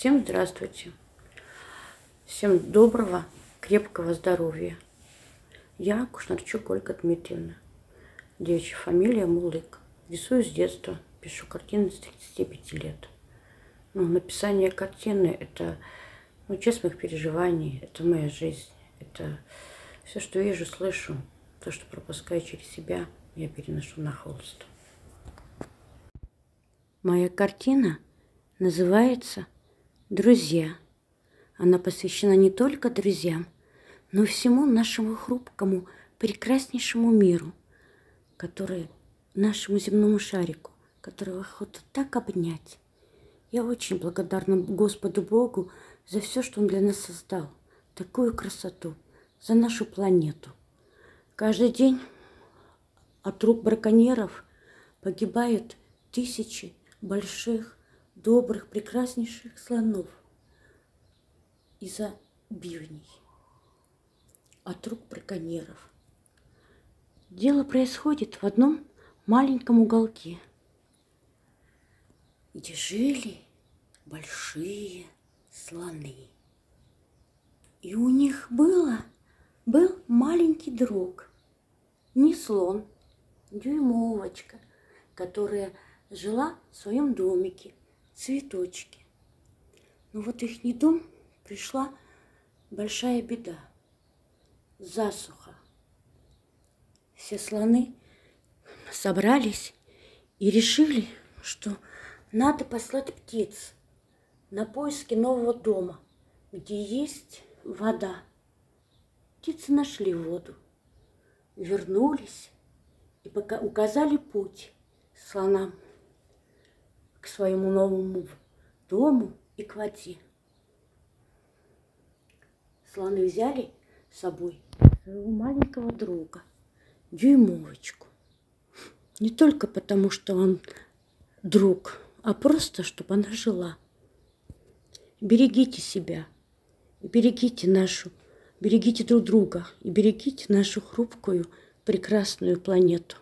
Всем здравствуйте. Всем доброго, крепкого здоровья. Я Кушнарчук Ольга Дмитриевна. Девичья фамилия Мулык. Рисую с детства. Пишу картины с 35 лет. Ну, написание картины – это ну, часть моих переживаний, это моя жизнь. Это все, что вижу, слышу, то, что пропускаю через себя, я переношу на холст. Моя картина называется «Друзья». Она посвящена не только друзьям, но и всему нашему хрупкому, прекраснейшему миру, который нашему земному шарику, которого охота так обнять. Я очень благодарна Господу Богу за все, что Он для нас создал, такую красоту, за нашу планету. Каждый день от рук браконьеров погибают тысячи больших, добрых, прекраснейших слонов из-за бивней от рук браконьеров. Дело происходит в одном маленьком уголке, где жили большие слоны. И у них было, был маленький друг, не слон, дюймовочка, которая жила в своем домике, цветочки. Но вот их не дом пришла большая беда, засуха. Все слоны собрались и решили, что надо послать птиц на поиски нового дома, где есть вода. Птицы нашли воду, вернулись и пока указали путь слонам к своему новому дому и к воде. Слоны взяли с собой своего маленького друга, дюймовочку. Не только потому, что он друг, а просто, чтобы она жила. Берегите себя, берегите нашу, берегите друг друга и берегите нашу хрупкую, прекрасную планету.